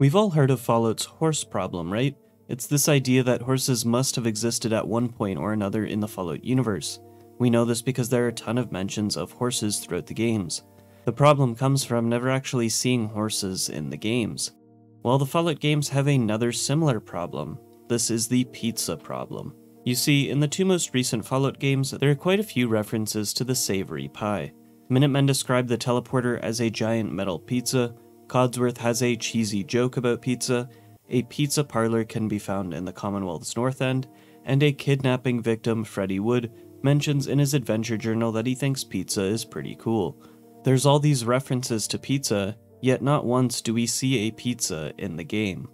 We've all heard of Fallout's horse problem, right? It's this idea that horses must have existed at one point or another in the Fallout universe. We know this because there are a ton of mentions of horses throughout the games. The problem comes from never actually seeing horses in the games. While the Fallout games have another similar problem. This is the pizza problem. You see, in the two most recent Fallout games, there are quite a few references to the savory pie. Minutemen describe the teleporter as a giant metal pizza, Codsworth has a cheesy joke about pizza, a pizza parlor can be found in the Commonwealth's North End, and a kidnapping victim, Freddy Wood, mentions in his adventure journal that he thinks pizza is pretty cool. There's all these references to pizza, yet not once do we see a pizza in the game.